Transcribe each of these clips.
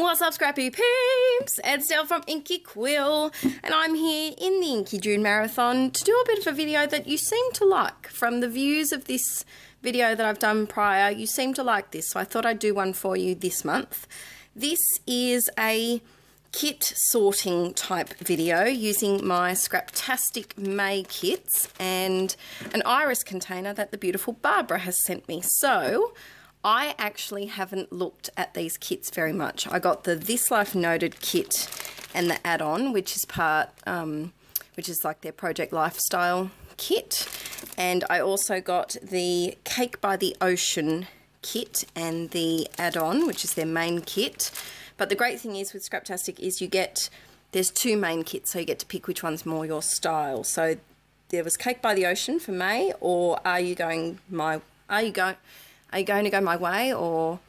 What's up, Scrappy Peeps? It's Adele from Inkie Quill, and I'm here in the Inky June Marathon to do a bit of a video that you seem to like. From the views of this video that I've done prior, you seem to like this, so I thought I'd do one for you this month. This is a kit sorting type video using my Scraptastic May kits and an iris container that the beautiful Barbara has sent me. So, I actually haven't looked at these kits very much. I got the This Life Noted kit and the add-on, which is part, um, which is like their Project Lifestyle kit. And I also got the Cake by the Ocean kit and the add-on, which is their main kit. But the great thing is with Scraptastic is you get, there's two main kits, so you get to pick which one's more your style. So there was Cake by the Ocean for May, or Are You Going My, Are You Going, are you going to go my way or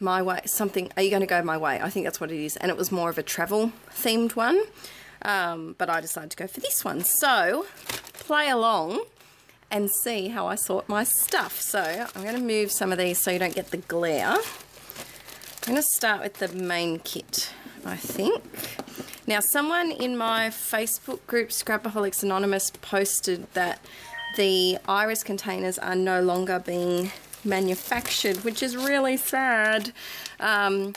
my way? Something, are you going to go my way? I think that's what it is. And it was more of a travel themed one. Um, but I decided to go for this one. So play along and see how I sort my stuff. So I'm going to move some of these so you don't get the glare. I'm going to start with the main kit, I think. Now, someone in my Facebook group, Scrapaholics Anonymous, posted that the iris containers are no longer being manufactured, which is really sad. Um,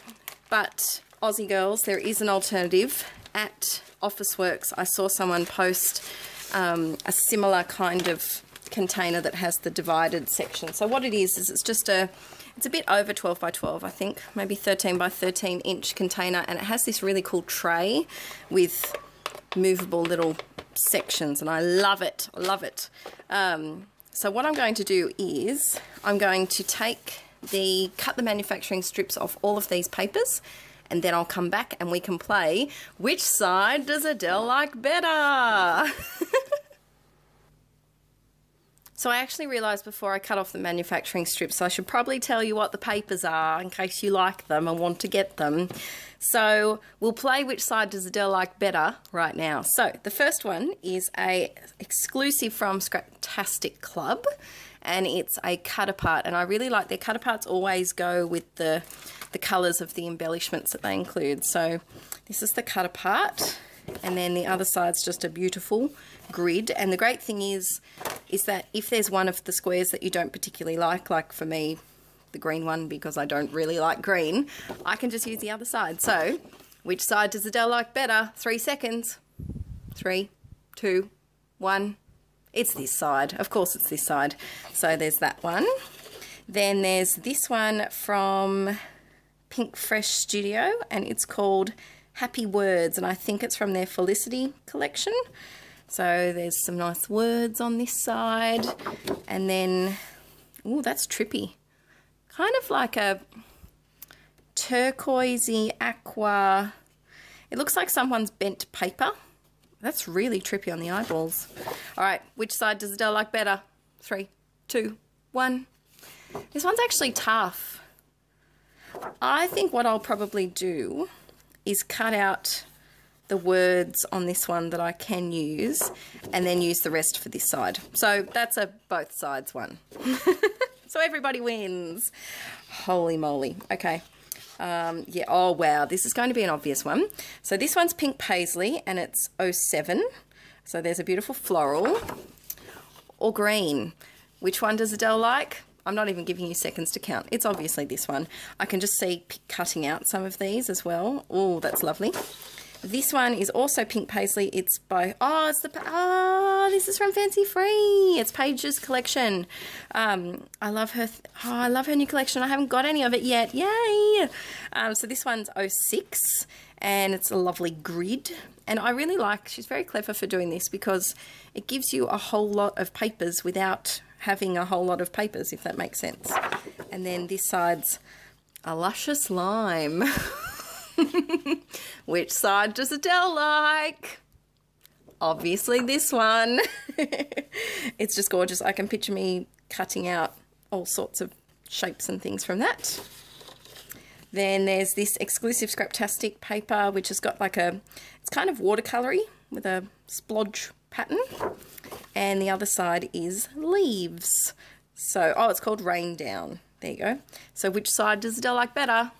but Aussie girls, there is an alternative. At Officeworks, I saw someone post um, a similar kind of container that has the divided section. So what it is, is it's just a, it's a bit over 12 by 12, I think, maybe 13 by 13 inch container, and it has this really cool tray with movable little sections, and I love it, I love it. Um, so what I'm going to do is I'm going to take the, cut the manufacturing strips off all of these papers and then I'll come back and we can play which side does Adele like better? so I actually realised before I cut off the manufacturing strips I should probably tell you what the papers are in case you like them and want to get them. So we'll play which side does Adele like better right now. So the first one is a exclusive from Scraptastic Club and it's a cut apart and I really like their cut aparts always go with the the colors of the embellishments that they include. So this is the cut apart and then the other side's just a beautiful grid and the great thing is is that if there's one of the squares that you don't particularly like like for me the green one because I don't really like green, I can just use the other side. So, which side does Adele like better? Three seconds. Three, two, one. It's this side. Of course it's this side. So there's that one. Then there's this one from Pinkfresh Studio and it's called Happy Words and I think it's from their Felicity collection. So there's some nice words on this side and then, oh that's trippy kind of like a turquoisey aqua. It looks like someone's bent paper. That's really trippy on the eyeballs. All right, which side does Adele like better? Three, two, one. This one's actually tough. I think what I'll probably do is cut out the words on this one that I can use and then use the rest for this side. So that's a both sides one. So everybody wins. Holy moly. Okay. Um, yeah, oh wow, this is going to be an obvious one. So this one's Pink Paisley and it's 07. So there's a beautiful floral. Or green. Which one does Adele like? I'm not even giving you seconds to count. It's obviously this one. I can just see cutting out some of these as well. Oh, that's lovely. This one is also pink paisley. It's by, oh, it's the, oh, this is from Fancy Free. It's Paige's collection. Um, I love her, oh, I love her new collection. I haven't got any of it yet. Yay! Um, so this one's 06 and it's a lovely grid. And I really like, she's very clever for doing this because it gives you a whole lot of papers without having a whole lot of papers, if that makes sense. And then this side's a luscious lime. Which side does Adele like? Obviously this one. it's just gorgeous. I can picture me cutting out all sorts of shapes and things from that. Then there's this exclusive Scraptastic paper, which has got like a, it's kind of watercolory with a splodge pattern. And the other side is leaves. So, oh, it's called Rain Down. There you go. So which side does Adele like better?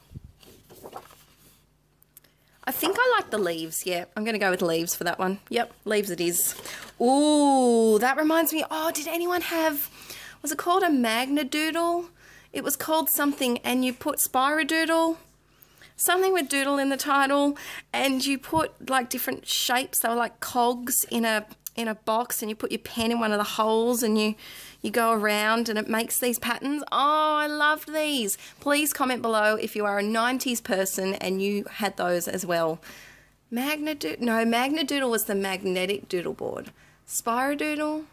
I think I like the leaves. Yeah, I'm going to go with leaves for that one. Yep, leaves it is. Ooh, that reminds me. Oh, did anyone have, was it called a Magna Doodle? It was called something and you put Spiradoodle, something with doodle in the title, and you put like different shapes. They were like cogs in a in a box and you put your pen in one of the holes and you you go around and it makes these patterns. Oh, I loved these. Please comment below if you are a 90s person and you had those as well. Magna no, Magna Doodle was the magnetic doodle board. Spiradoodle,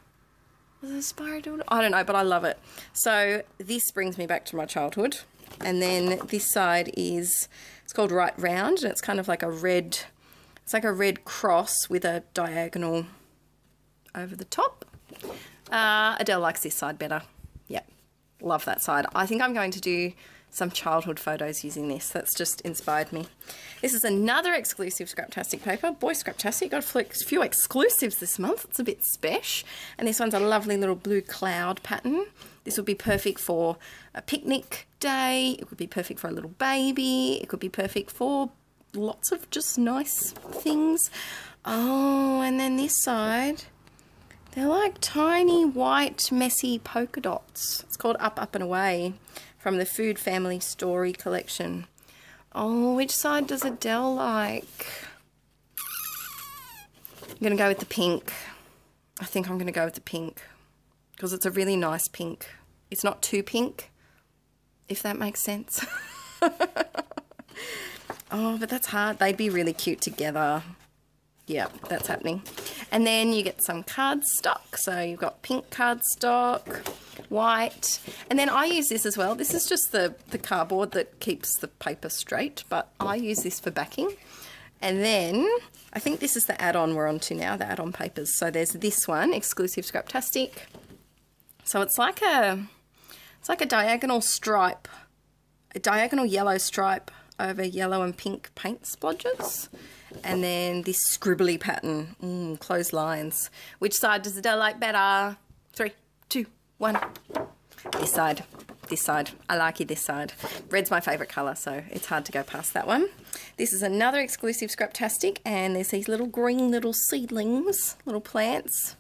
was it Spiradoodle? I don't know, but I love it. So this brings me back to my childhood. And then this side is, it's called Right Round, and it's kind of like a red, it's like a red cross with a diagonal over the top. Uh, Adele likes this side better. Yep, love that side. I think I'm going to do some childhood photos using this. That's just inspired me. This is another exclusive Scraptastic paper. Boy, Scraptastic got a few exclusives this month. It's a bit spesh. And this one's a lovely little blue cloud pattern. This would be perfect for a picnic day. It would be perfect for a little baby. It could be perfect for lots of just nice things. Oh, and then this side they're like tiny white messy polka dots. It's called Up, Up and Away from the Food Family Story collection. Oh, which side does Adele like? I'm going to go with the pink. I think I'm going to go with the pink because it's a really nice pink. It's not too pink, if that makes sense. oh, but that's hard. They'd be really cute together. Yeah, that's happening. And then you get some cardstock. So you've got pink cardstock, white. And then I use this as well. This is just the, the cardboard that keeps the paper straight, but I use this for backing. And then I think this is the add-on we're on to now, the add-on papers. So there's this one, exclusive Scraptastic. So it's like a it's like a diagonal stripe, a diagonal yellow stripe over yellow and pink paint splodges. And then this scribbly pattern, mm, closed lines. Which side does Adele like better? Three, two, one. This side, this side. I like it this side. Red's my favourite colour, so it's hard to go past that one. This is another exclusive Scraptastic, and there's these little green little seedlings, little plants,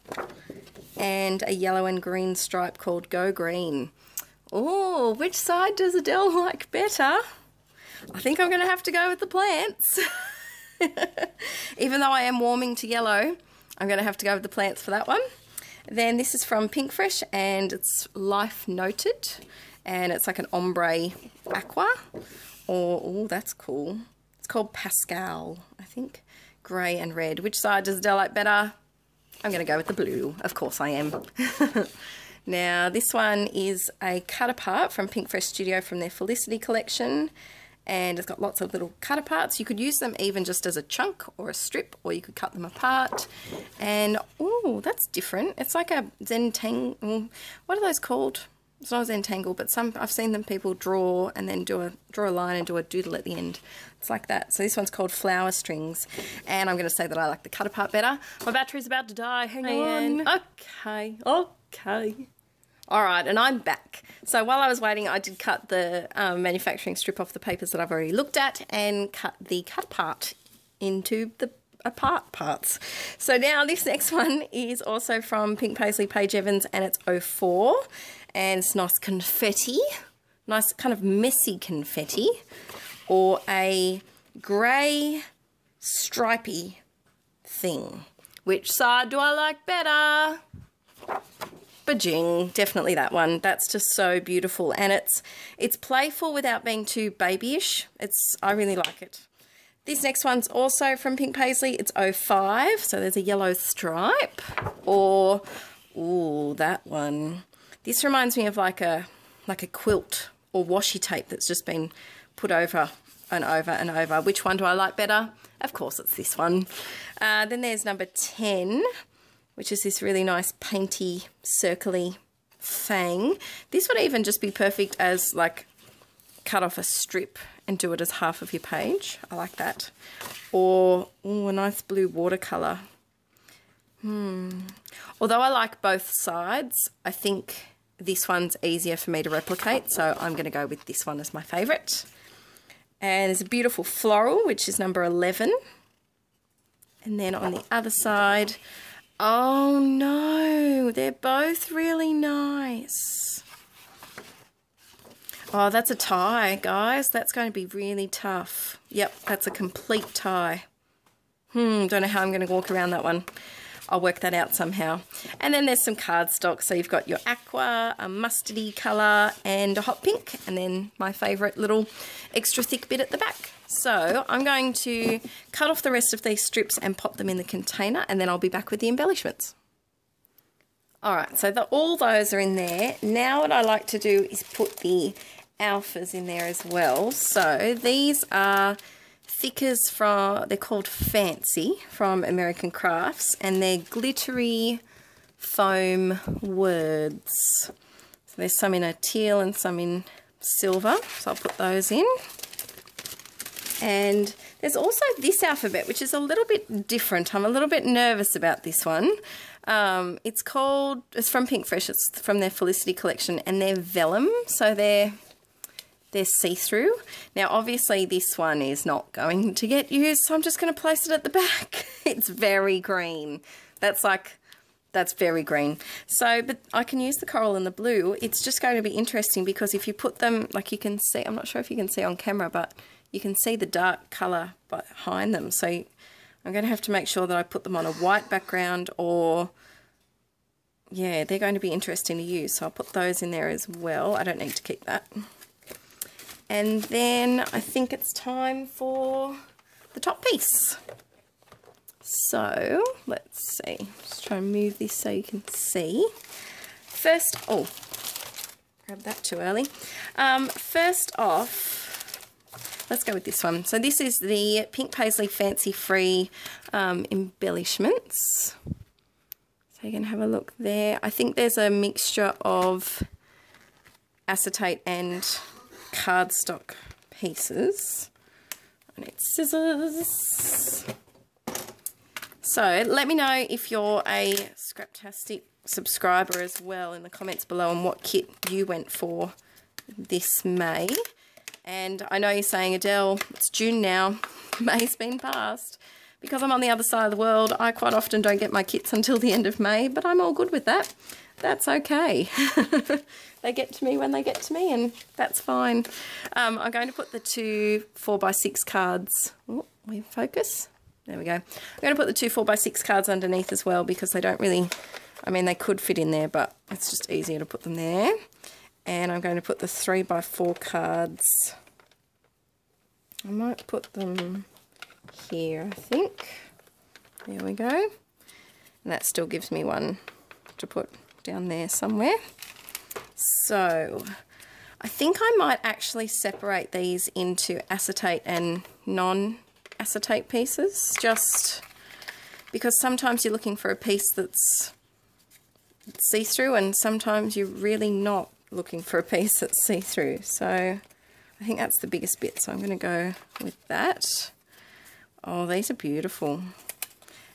and a yellow and green stripe called Go Green. Oh, which side does Adele like better? I think I'm going to have to go with the plants. Even though I am warming to yellow, I'm going to have to go with the plants for that one. Then this is from Pinkfresh and it's Life Noted and it's like an ombre aqua or, oh, that's cool. It's called Pascal, I think. Grey and red. Which side does Adele like better? I'm going to go with the blue. Of course I am. now, this one is a cut apart from Pinkfresh Studio from their Felicity collection and it's got lots of little cut aparts. You could use them even just as a chunk or a strip, or you could cut them apart. And, oh, that's different. It's like a Zentangle, mm, what are those called? It's not a Zentangle, but some I've seen them people draw and then do a draw a line and do a doodle at the end. It's like that. So this one's called Flower Strings, and I'm going to say that I like the cut apart better. My battery's about to die. Hang on. Okay. Okay. All right, and I'm back. So while I was waiting, I did cut the um, manufacturing strip off the papers that I've already looked at and cut the cut part into the apart parts. So now this next one is also from Pink Paisley Paige Evans and it's 04 and it's nice confetti, nice kind of messy confetti or a grey stripy thing. Which side do I like better? Bajing, definitely that one. That's just so beautiful. And it's it's playful without being too babyish. It's I really like it. This next one's also from Pink Paisley. It's 05, so there's a yellow stripe. Or, ooh, that one. This reminds me of like a like a quilt or washi tape that's just been put over and over and over. Which one do I like better? Of course, it's this one. Uh, then there's number 10, which is this really nice painty, circly fang. This would even just be perfect as like cut off a strip and do it as half of your page. I like that. Or ooh, a nice blue watercolour. Hmm. Although I like both sides, I think this one's easier for me to replicate, so I'm going to go with this one as my favourite. And there's a beautiful floral, which is number 11. And then on the other side, oh no, they're both really nice. Oh, that's a tie, guys. That's going to be really tough. Yep, that's a complete tie. Hmm, don't know how I'm going to walk around that one. I'll work that out somehow. And then there's some cardstock. So you've got your aqua, a mustardy colour, and a hot pink. And then my favourite little extra thick bit at the back. So I'm going to cut off the rest of these strips and pop them in the container. And then I'll be back with the embellishments. Alright, so the, all those are in there. Now what I like to do is put the alphas in there as well. So these are thickers from, they're called Fancy from American Crafts and they're glittery foam words. So there's some in a teal and some in silver. So I'll put those in. And there's also this alphabet, which is a little bit different. I'm a little bit nervous about this one. Um, it's called, it's from Pinkfresh, it's from their Felicity collection, and they're vellum, so they're they're see-through. Now, obviously, this one is not going to get used, so I'm just going to place it at the back. it's very green. That's like, that's very green. So, but I can use the coral and the blue. It's just going to be interesting because if you put them, like you can see, I'm not sure if you can see on camera, but you can see the dark colour behind them. So I'm going to have to make sure that I put them on a white background or yeah, they're going to be interesting to use. So I'll put those in there as well. I don't need to keep that. And then I think it's time for the top piece. So let's see, just try and move this so you can see. First, oh, grab that too early. Um, first off, let's go with this one. So this is the Pink Paisley Fancy Free um, embellishments. So you can have a look there. I think there's a mixture of acetate and cardstock pieces. I need scissors. So let me know if you're a Scraptastic subscriber as well in the comments below and what kit you went for this May. And I know you're saying, Adele, it's June now. May's been past. Because I'm on the other side of the world, I quite often don't get my kits until the end of May, but I'm all good with that. That's okay. they get to me when they get to me and that's fine. Um, I'm going to put the two 4x6 cards, oh, we focus, there we go. I'm going to put the two 4x6 cards underneath as well because they don't really, I mean they could fit in there but it's just easier to put them there. And I'm going to put the 3 by 4 cards, I might put them here I think. There we go. And that still gives me one to put down there somewhere. So I think I might actually separate these into acetate and non-acetate pieces just because sometimes you're looking for a piece that's see-through and sometimes you're really not looking for a piece that's see-through. So I think that's the biggest bit. So I'm going to go with that. Oh, these are beautiful.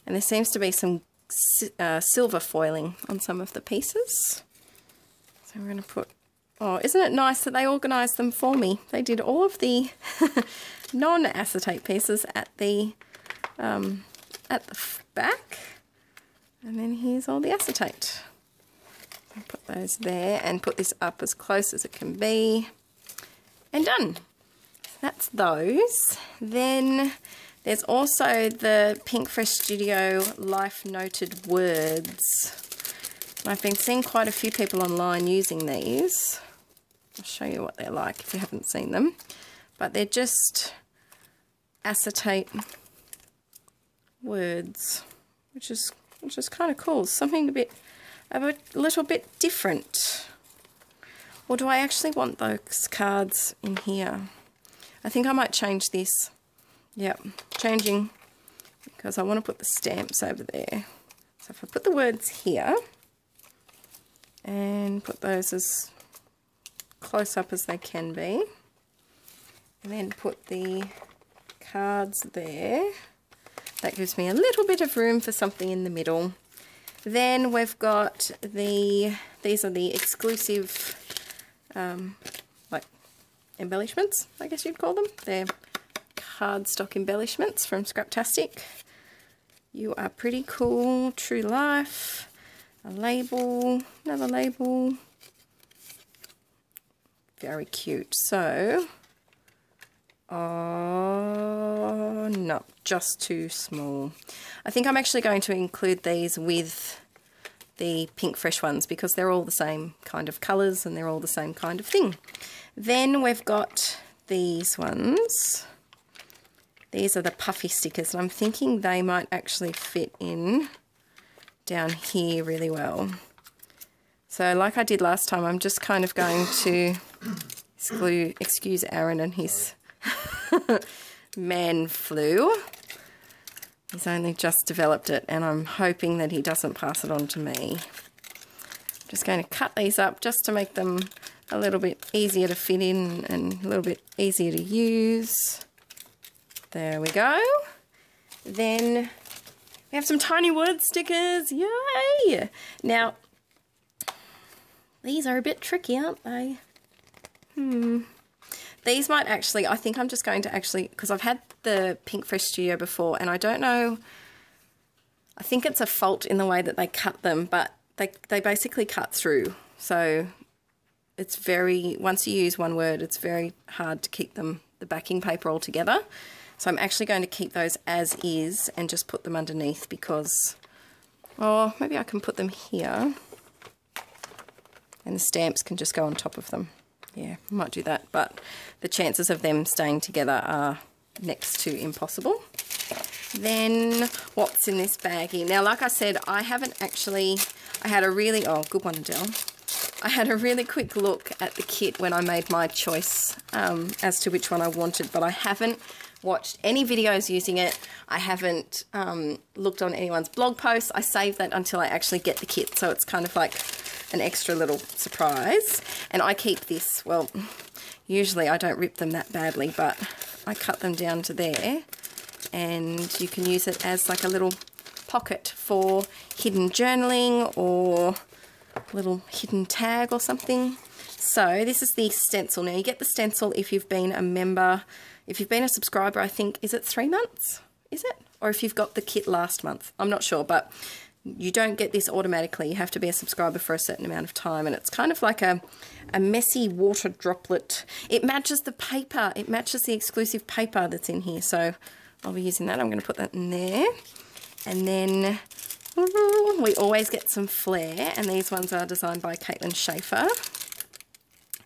And there seems to be some uh, silver foiling on some of the pieces. So we're going to put, oh, isn't it nice that they organised them for me? They did all of the non-acetate pieces at the, um, at the back. And then here's all the acetate. Put those there and put this up as close as it can be. And done. That's those. Then there's also the Pinkfresh Studio Life Noted Words. I've been seeing quite a few people online using these. I'll show you what they're like if you haven't seen them. But they're just acetate words, which is which is kind of cool. Something a bit a little bit different. Or do I actually want those cards in here? I think I might change this. Yep, changing because I want to put the stamps over there. So if I put the words here, and put those as close up as they can be and then put the cards there that gives me a little bit of room for something in the middle then we've got the these are the exclusive um, like embellishments, I guess you'd call them. They're cardstock embellishments from Scraptastic. You are pretty cool, true life, a label, another label. Very cute. So, oh, no, just too small. I think I'm actually going to include these with the Pinkfresh ones because they're all the same kind of colours and they're all the same kind of thing. Then we've got these ones. These are the puffy stickers and I'm thinking they might actually fit in down here really well. So like I did last time, I'm just kind of going to exclude, excuse Aaron and his man flu. He's only just developed it and I'm hoping that he doesn't pass it on to me. I'm just going to cut these up just to make them a little bit easier to fit in and a little bit easier to use. There we go. Then we have some tiny word stickers. Yay! Now, these are a bit tricky, aren't they? Hmm. These might actually, I think I'm just going to actually, because I've had the Pinkfresh Studio before and I don't know, I think it's a fault in the way that they cut them, but they, they basically cut through. So it's very, once you use one word, it's very hard to keep them, the backing paper all together. So I'm actually going to keep those as is and just put them underneath because, oh, maybe I can put them here and the stamps can just go on top of them yeah, might do that, but the chances of them staying together are next to impossible. Then what's in this baggie? Now, like I said, I haven't actually, I had a really, oh, good one, Adele. I had a really quick look at the kit when I made my choice um, as to which one I wanted, but I haven't watched any videos using it. I haven't um, looked on anyone's blog posts. I save that until I actually get the kit, so it's kind of like an extra little surprise. And I keep this, well, usually I don't rip them that badly, but I cut them down to there. And you can use it as like a little pocket for hidden journaling or little hidden tag or something. So this is the stencil. Now you get the stencil if you've been a member, if you've been a subscriber, I think, is it three months? Is it? Or if you've got the kit last month. I'm not sure, but you don't get this automatically. You have to be a subscriber for a certain amount of time. And it's kind of like a, a messy water droplet. It matches the paper. It matches the exclusive paper that's in here. So I'll be using that. I'm going to put that in there. And then we always get some flair. And these ones are designed by Caitlin Schaefer.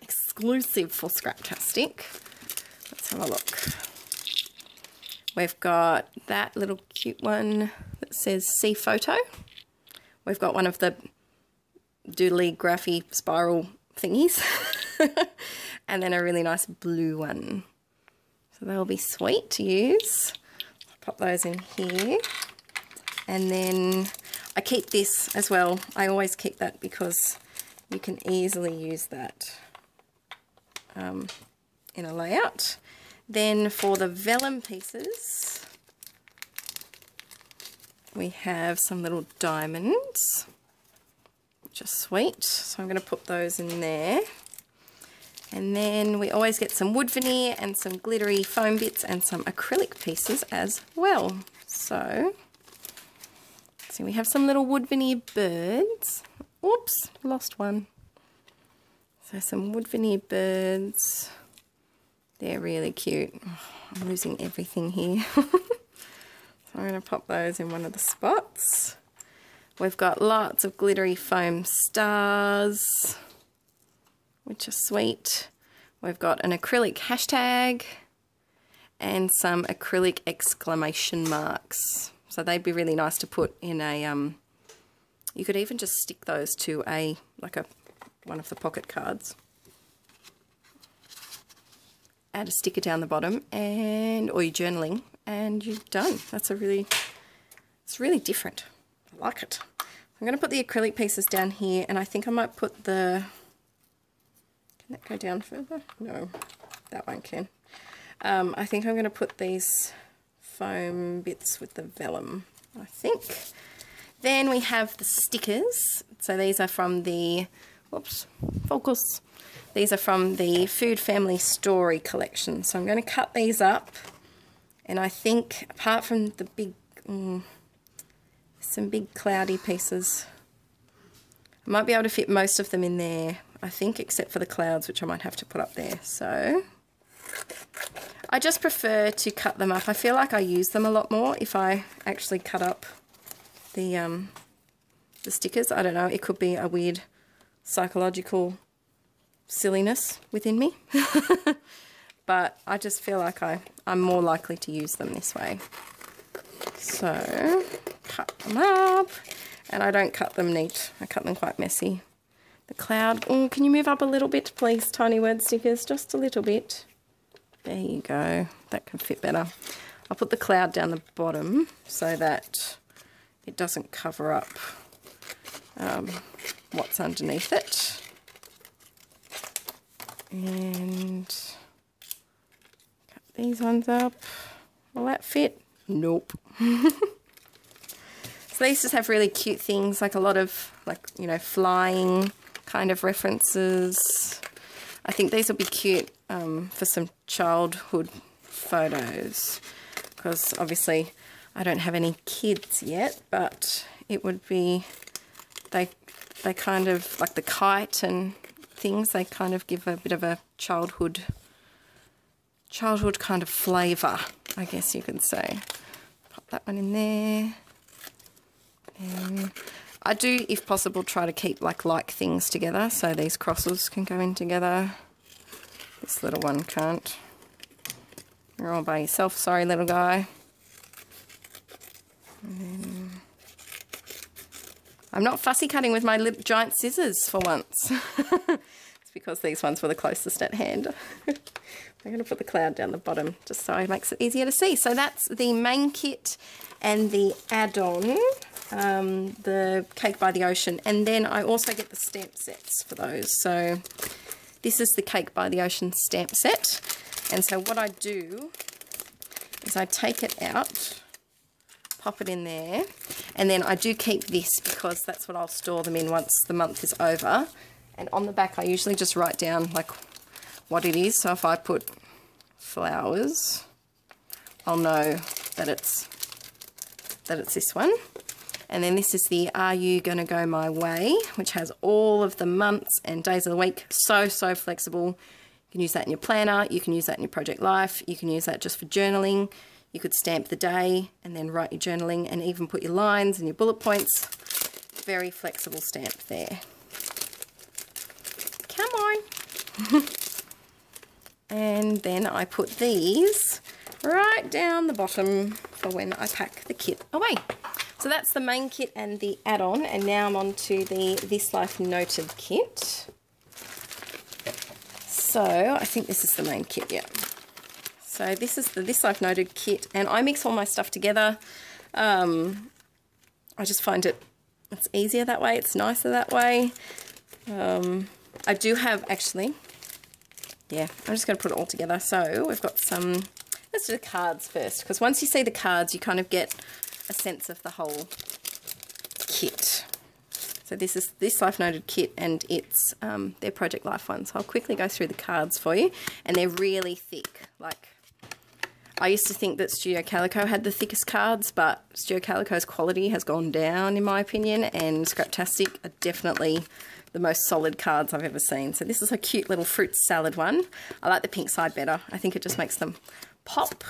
Exclusive for Scraptastic. Let's have a look. We've got that little cute one that says see photo. We've got one of the doodly graphy spiral thingies. and then a really nice blue one. So they'll be sweet to use. I'll pop those in here. And then I keep this as well. I always keep that because you can easily use that um, in a layout. Then for the vellum pieces, we have some little diamonds, which are sweet. So I'm going to put those in there. And then we always get some wood veneer and some glittery foam bits and some acrylic pieces as well. So, see, we have some little wood veneer birds. Oops, lost one. So some wood veneer birds. They're really cute. I'm losing everything here. I'm going to pop those in one of the spots. We've got lots of glittery foam stars, which are sweet. We've got an acrylic hashtag and some acrylic exclamation marks. So they'd be really nice to put in a, um, you could even just stick those to a, like a, one of the pocket cards. Add a sticker down the bottom and, or you're journaling and you're done. That's a really, it's really different. I like it. I'm going to put the acrylic pieces down here and I think I might put the, can that go down further? No, that one can. Um, I think I'm going to put these foam bits with the vellum, I think. Then we have the stickers. So these are from the Whoops, focus. These are from the Food Family Story collection. So I'm going to cut these up. And I think, apart from the big, mm, some big cloudy pieces, I might be able to fit most of them in there, I think, except for the clouds, which I might have to put up there. So I just prefer to cut them up. I feel like I use them a lot more if I actually cut up the, um, the stickers. I don't know, it could be a weird psychological silliness within me. but I just feel like I, I'm more likely to use them this way. So, cut them up. And I don't cut them neat. I cut them quite messy. The cloud. Oh, can you move up a little bit, please, tiny word stickers? Just a little bit. There you go. That can fit better. I'll put the cloud down the bottom so that it doesn't cover up um, what's underneath it. And these ones up. Will that fit? Nope. So these just have really cute things, like a lot of, like, you know, flying kind of references. I think these will be cute um, for some childhood photos because obviously I don't have any kids yet, but it would be, they, they kind of, like the kite and things, they kind of give a bit of a childhood, childhood kind of flavour, I guess you could say. Pop that one in there. I do, if possible, try to keep like like things together so these crosses can go in together. This little one can't. You're all by yourself, sorry little guy. Mm. I'm not fussy cutting with my giant scissors for once. it's because these ones were the closest at hand. I'm going to put the cloud down the bottom just so it makes it easier to see. So that's the main kit and the add-on um, the Cake by the Ocean. And then I also get the stamp sets for those. So this is the Cake by the Ocean stamp set. And so what I do is I take it out, pop it in there, and then I do keep this because that's what I'll store them in once the month is over. And on the back I usually just write down like what it is. So if I put flowers, I'll know that it's that it's this one. And then this is the Are You Gonna Go My Way, which has all of the months and days of the week. So, so flexible. You can use that in your planner. You can use that in your project life. You can use that just for journaling. You could stamp the day and then write your journaling and even put your lines and your bullet points. Very flexible stamp there. Come on. and then I put these right down the bottom for when I pack the kit away. So that's the main kit and the add-on, and now I'm on to the This Life Noted kit. So I think this is the main kit, yeah. So this is the This Life Noted kit, and I mix all my stuff together. Um, I just find it, it's easier that way, it's nicer that way. Um, I do have, actually, yeah, I'm just going to put it all together. So we've got some, let's do the cards first, because once you see the cards, you kind of get a sense of the whole kit. So this is this Life Noted kit and it's um, their Project Life ones. So I'll quickly go through the cards for you and they're really thick. Like I used to think that Studio Calico had the thickest cards but Studio Calico's quality has gone down in my opinion and Scraptastic are definitely the most solid cards I've ever seen. So this is a cute little fruit salad one. I like the pink side better. I think it just makes them pop.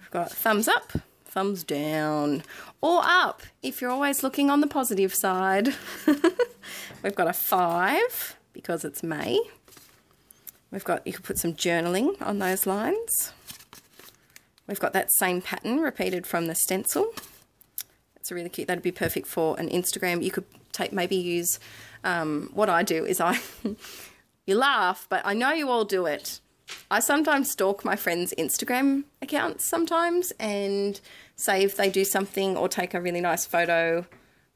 We've got thumbs up, thumbs down or up if you're always looking on the positive side. We've got a five because it's May. We've got, you could put some journaling on those lines. We've got that same pattern repeated from the stencil. It's really cute. That'd be perfect for an Instagram. You could take, maybe use, um, what I do is I, you laugh, but I know you all do it. I sometimes stalk my friends' Instagram accounts sometimes and say if they do something or take a really nice photo.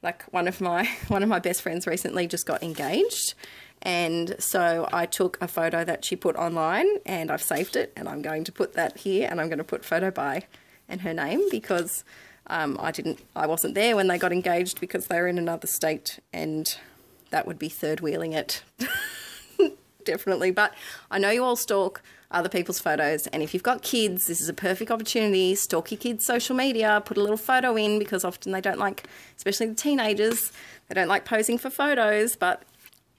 Like one of my one of my best friends recently just got engaged and so I took a photo that she put online and I've saved it and I'm going to put that here and I'm going to put photo by and her name because um, I didn't I wasn't there when they got engaged because they were in another state and that would be third wheeling it. Definitely. But I know you all stalk other people's photos. And if you've got kids, this is a perfect opportunity. Stalk your kids' social media, put a little photo in because often they don't like, especially the teenagers, they don't like posing for photos, but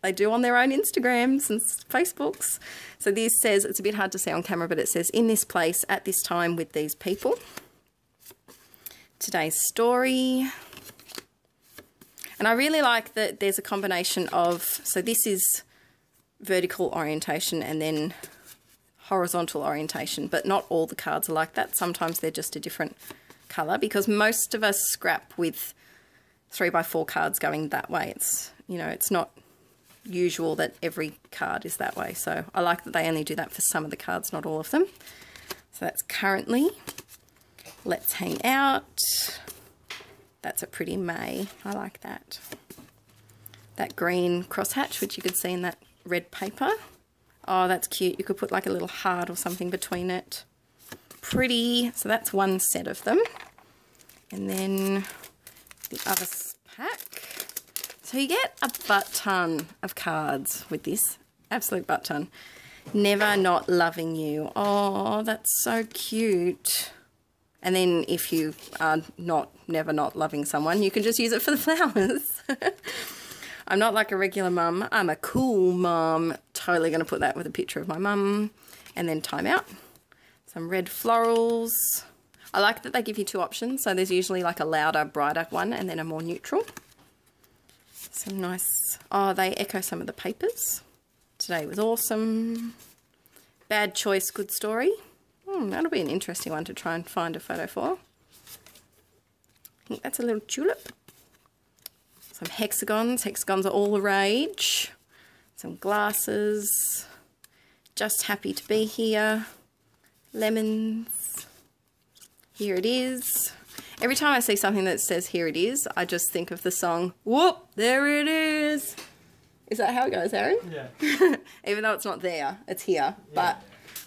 they do on their own Instagrams and Facebooks. So this says, it's a bit hard to see on camera, but it says, in this place at this time with these people. Today's story. And I really like that there's a combination of, so this is vertical orientation and then horizontal orientation, but not all the cards are like that. Sometimes they're just a different colour because most of us scrap with three by four cards going that way. It's, you know, it's not usual that every card is that way. So I like that they only do that for some of the cards, not all of them. So that's currently. Let's hang out. That's a pretty May. I like that. That green crosshatch, which you could see in that red paper. Oh, that's cute. You could put like a little heart or something between it. Pretty. So that's one set of them. And then the other pack. So you get a butt ton of cards with this. Absolute butt ton. Never not loving you. Oh, that's so cute. And then if you are not never not loving someone, you can just use it for the flowers. I'm not like a regular mum. I'm a cool mum. Totally going to put that with a picture of my mum. And then time out. Some red florals. I like that they give you two options. So there's usually like a louder, brighter one and then a more neutral. Some nice... Oh, they echo some of the papers. Today was awesome. Bad choice, good story. Hmm, that'll be an interesting one to try and find a photo for. I think that's a little tulip. Some hexagons. Hexagons are all the rage. Some glasses. Just happy to be here. Lemons. Here it is. Every time I see something that says here it is, I just think of the song, whoop, there it is. Is that how it goes, Aaron? Yeah. Even though it's not there, it's here. Yeah. But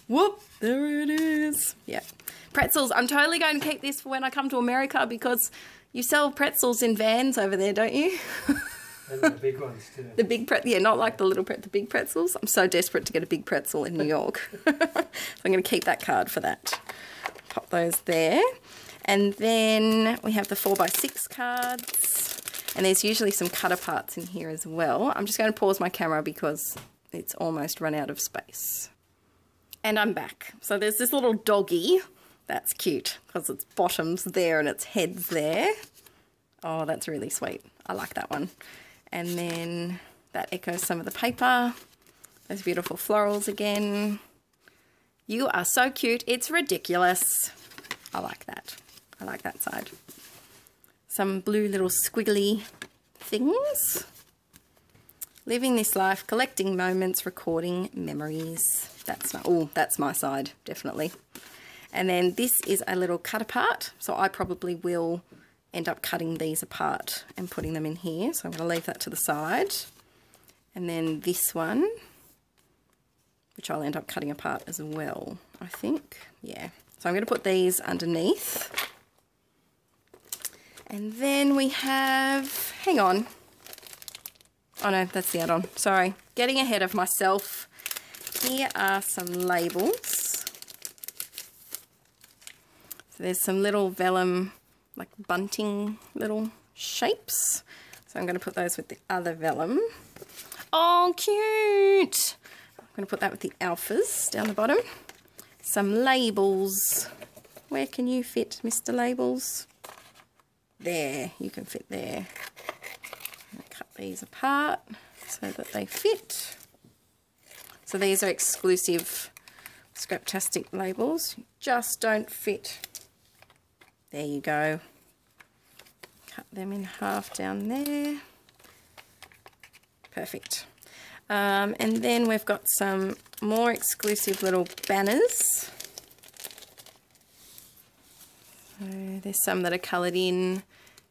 whoop, there it is. Yeah. Pretzels. I'm totally going to keep this for when I come to America because you sell pretzels in vans over there, don't you? and the big ones too. The big pretzel, yeah, not like the little pret, the big pretzels. I'm so desperate to get a big pretzel in New York. so I'm going to keep that card for that. Pop those there. And then we have the 4x6 cards. And there's usually some cutter parts in here as well. I'm just going to pause my camera because it's almost run out of space. And I'm back. So there's this little doggy. That's cute because its bottom's there and its head's there. Oh, that's really sweet. I like that one. And then that echoes some of the paper. Those beautiful florals again. You are so cute. It's ridiculous. I like that. I like that side. Some blue little squiggly things. Living this life, collecting moments, recording memories. That's not, oh, that's my side, definitely. And then this is a little cut apart. So I probably will end up cutting these apart and putting them in here. So I'm going to leave that to the side. And then this one, which I'll end up cutting apart as well, I think. Yeah. So I'm going to put these underneath. And then we have, hang on. Oh no, that's the add-on. Sorry, getting ahead of myself. Here are some labels. So there's some little vellum, like bunting little shapes. So I'm going to put those with the other vellum. Oh, cute! I'm going to put that with the alphas down the bottom. Some labels. Where can you fit, Mr. Labels? There. You can fit there. Cut these apart so that they fit. So these are exclusive Scraptastic labels. Just don't fit. There you go. Cut them in half down there. Perfect. Um, and then we've got some more exclusive little banners so there's some that are coloured in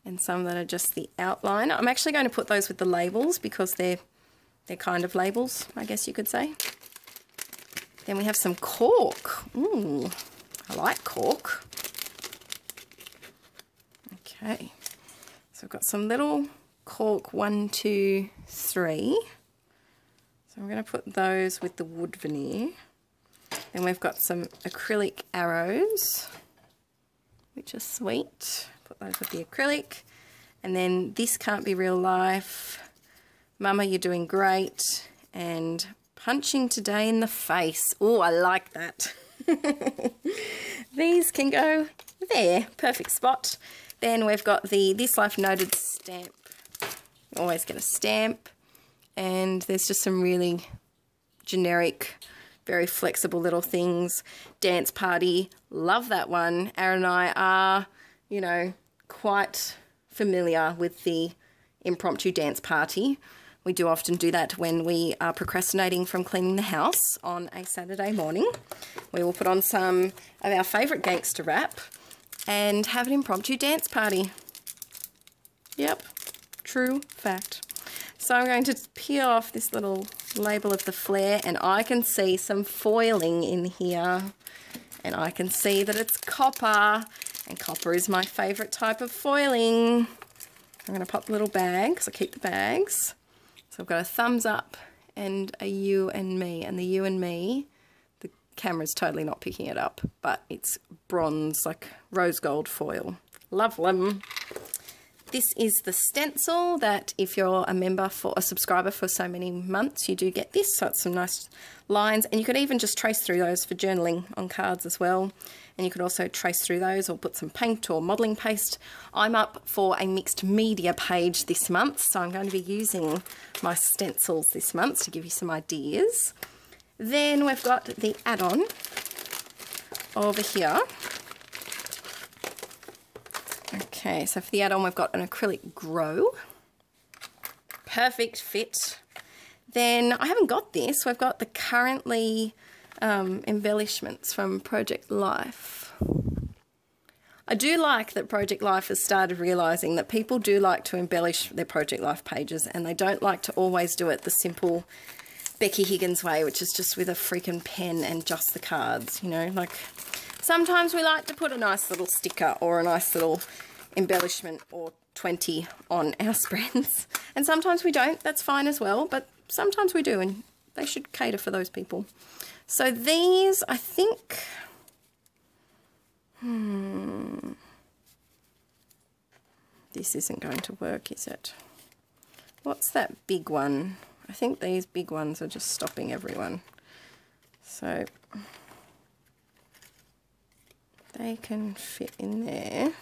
and some that are just the outline. I'm actually going to put those with the labels because they're they're kind of labels, I guess you could say. Then we have some cork. Ooh, I like cork. Okay, so I've got some little cork one, two, three. So I'm going to put those with the wood veneer. Then we've got some acrylic arrows, which are sweet. Put those with the acrylic. And then this can't be real life. Mama, you're doing great. And punching today in the face. Oh, I like that. These can go there. Perfect spot. Then we've got the This Life Noted stamp. Always get a stamp. And there's just some really generic, very flexible little things. Dance Party. Love that one. Aaron and I are, you know, quite familiar with the impromptu dance party. We do often do that when we are procrastinating from cleaning the house on a Saturday morning. We will put on some of our favourite gangster rap and have an impromptu dance party. Yep, true fact. So I'm going to peel off this little label of the flare and I can see some foiling in here and I can see that it's copper and copper is my favourite type of foiling. I'm going to pop the little bags. I keep the bags. So I've got a thumbs up and a you and me. And the you and me, the camera's totally not picking it up, but it's bronze, like rose gold foil. Love them. This is the stencil that if you're a member for a subscriber for so many months, you do get this. So it's some nice lines and you could even just trace through those for journaling on cards as well. And you could also trace through those or put some paint or modelling paste. I'm up for a mixed media page this month, so I'm going to be using my stencils this month to give you some ideas. Then we've got the add-on over here. Okay, so for the add-on we've got an acrylic grow. Perfect fit. Then I haven't got this. We've got the currently um, embellishments from Project Life. I do like that Project Life has started realising that people do like to embellish their Project Life pages and they don't like to always do it the simple Becky Higgins way, which is just with a freaking pen and just the cards, you know, like sometimes we like to put a nice little sticker or a nice little embellishment or 20 on our spreads and sometimes we don't, that's fine as well, but sometimes we do and they should cater for those people. So these, I think, hmm, this isn't going to work, is it? What's that big one? I think these big ones are just stopping everyone. So they can fit in there.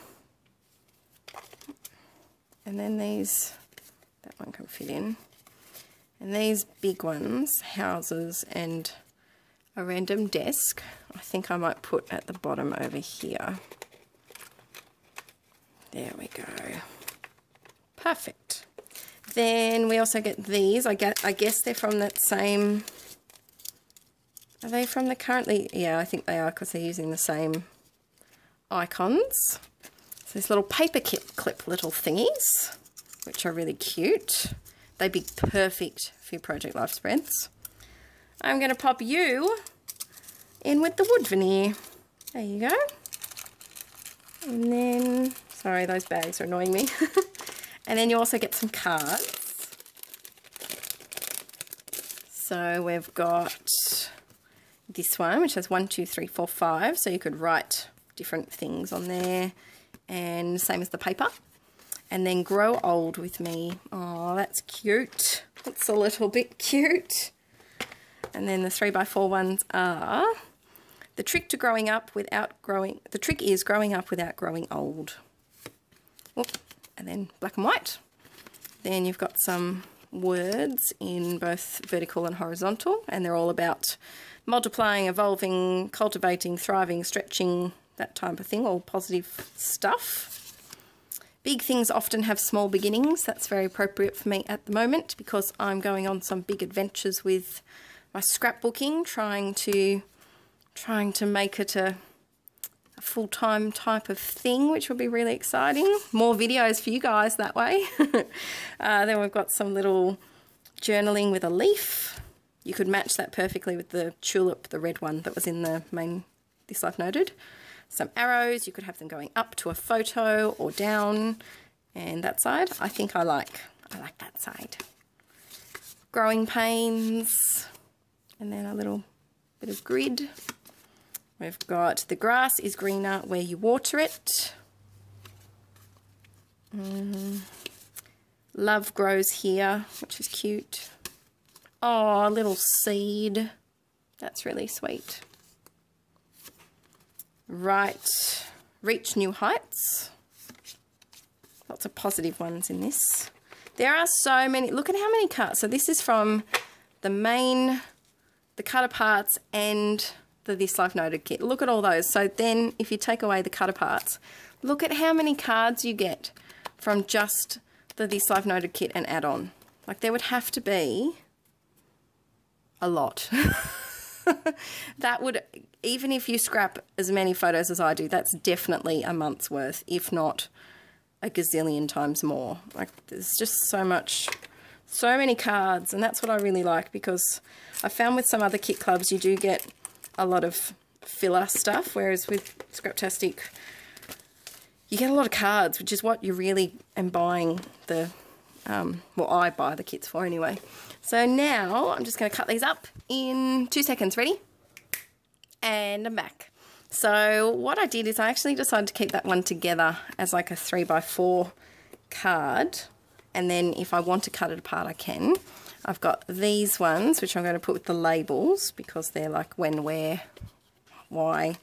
And then these, that one can fit in. And these big ones, houses and a random desk, I think I might put at the bottom over here. There we go. Perfect. Then we also get these. I get I guess they're from that same Are they from the currently yeah, I think they are because they're using the same icons. These little paper clip little thingies, which are really cute. They'd be perfect for your Project Life spreads. I'm going to pop you in with the wood veneer. There you go. And then, sorry, those bags are annoying me. and then you also get some cards. So we've got this one, which has one, two, three, four, five. So you could write different things on there. And same as the paper and then grow old with me. Oh, that's cute. It's a little bit cute. And then the 3x4 ones are the trick to growing up without growing, the trick is growing up without growing old. Oop, and then black and white. Then you've got some words in both vertical and horizontal, and they're all about multiplying, evolving, cultivating, thriving, stretching, that type of thing, all positive stuff. Big things often have small beginnings. That's very appropriate for me at the moment because I'm going on some big adventures with my scrapbooking, trying to trying to make it a, a full-time type of thing, which will be really exciting. More videos for you guys that way. uh, then we've got some little journaling with a leaf. You could match that perfectly with the tulip, the red one that was in the main This Life Noted some arrows. You could have them going up to a photo or down and that side. I think I like I like that side. Growing pains, and then a little bit of grid. We've got the grass is greener where you water it. Mm. Love grows here, which is cute. Oh, a little seed. That's really sweet. Right, reach new heights. Lots of positive ones in this. There are so many. Look at how many cuts. So this is from the main, the cutter parts and the This Life Noted kit. Look at all those. So then if you take away the cutter parts, look at how many cards you get from just the This Life Noted kit and add-on. Like there would have to be a lot. that would, even if you scrap as many photos as I do, that's definitely a month's worth, if not a gazillion times more. Like there's just so much, so many cards, and that's what I really like because I found with some other kit clubs you do get a lot of filler stuff, whereas with Scraptastic you get a lot of cards, which is what you really am buying the, um, well I buy the kits for anyway. So now I'm just going to cut these up in two seconds. Ready? And I'm back. So what I did is I actually decided to keep that one together as like a three by four card. And then if I want to cut it apart, I can. I've got these ones, which I'm going to put with the labels because they're like when, where, why.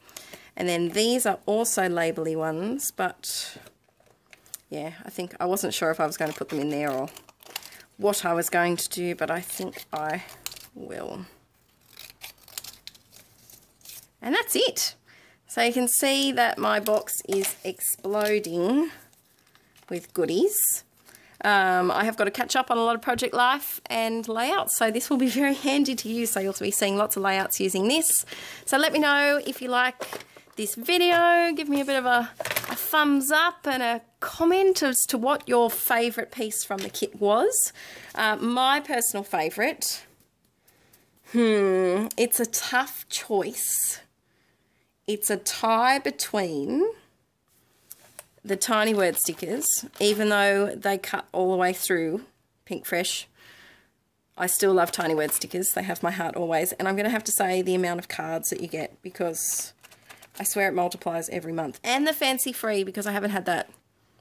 And then these are also labely ones, but yeah, I think I wasn't sure if I was going to put them in there or what I was going to do, but I think I will. And that's it. So you can see that my box is exploding with goodies. Um, I have got to catch up on a lot of project life and layouts, so this will be very handy to use. So you'll be seeing lots of layouts using this. So let me know if you like this video. Give me a bit of a, a thumbs up and a comment as to what your favourite piece from the kit was. Uh, my personal favourite, hmm, it's a tough choice. It's a tie between the tiny word stickers, even though they cut all the way through Pinkfresh. I still love tiny word stickers. They have my heart always. And I'm going to have to say the amount of cards that you get because I swear it multiplies every month. And the fancy free because I haven't had that.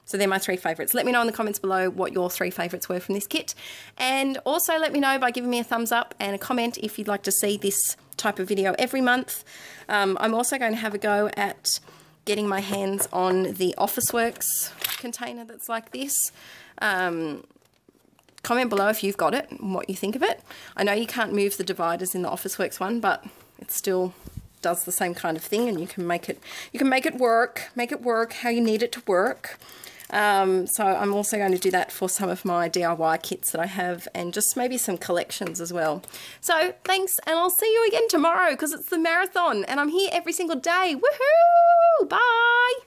So they're my three favourites. Let me know in the comments below what your three favourites were from this kit. And also let me know by giving me a thumbs up and a comment if you'd like to see this type of video every month. Um, I'm also going to have a go at getting my hands on the Officeworks container that's like this. Um, comment below if you've got it and what you think of it. I know you can't move the dividers in the Officeworks one, but it's still does the same kind of thing and you can make it you can make it work make it work how you need it to work um, so I'm also going to do that for some of my DIY kits that I have and just maybe some collections as well. So thanks and I'll see you again tomorrow because it's the marathon and I'm here every single day. Woohoo! Bye!